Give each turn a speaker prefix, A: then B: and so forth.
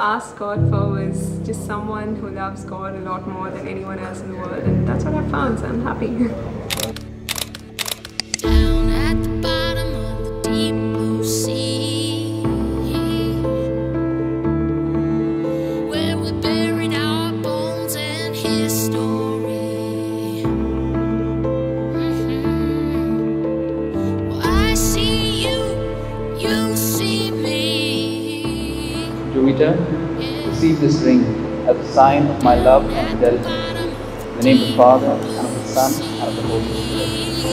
A: asked God for was just someone who loves God a lot more than anyone else in the world, and that's what I found, so I'm happy.
B: Down
C: Receive this ring as a sign of my love and fidelity. In the name of the Father, and of the Son, and of the Holy Spirit.